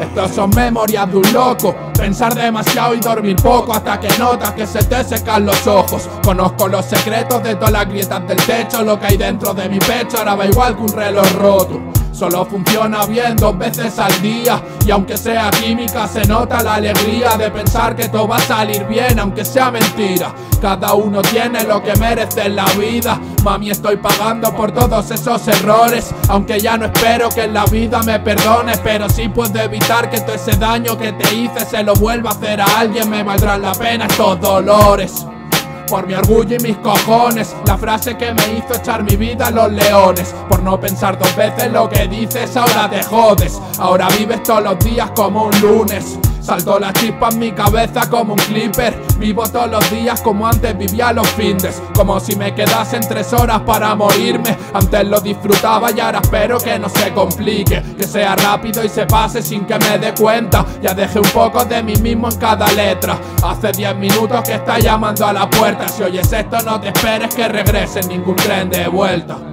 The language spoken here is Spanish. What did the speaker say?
Estos son memorias de un loco. Pensar demasiado y dormir poco Hasta que notas que se te secan los ojos. Conozco los secretos de todas las grietas del techo Lo que hay dentro de mi pecho. Ahora va igual que un reloj roto. Solo funciona bien dos veces al día Y aunque sea química se nota la alegría De pensar que todo va a salir bien aunque sea mentira. Cada uno tiene lo que merece en la vida. Mami estoy pagando por todos esos errores. Aunque ya no espero que en la vida me perdone Pero sí puedo evitar que todo ese daño que te hice Se lo vuelva a hacer a alguien. Me valdrán la pena estos dolores por mi orgullo y mis cojones. La frase que me hizo echar mi vida a los leones. Por no pensar dos veces lo que dices ahora te jodes. Ahora vives todos los días como un lunes Saltó la chispa en mi cabeza como un clipper. Vivo todos los días como antes vivía los findes. Como si me quedasen tres horas para morirme. Antes lo disfrutaba y ahora espero que no se complique. Que sea rápido y se pase sin que me dé cuenta. Ya dejé un poco de mí mismo en cada letra. Hace diez minutos que está llamando a la puerta. Si oyes esto no te esperes que regrese ningún tren de vuelta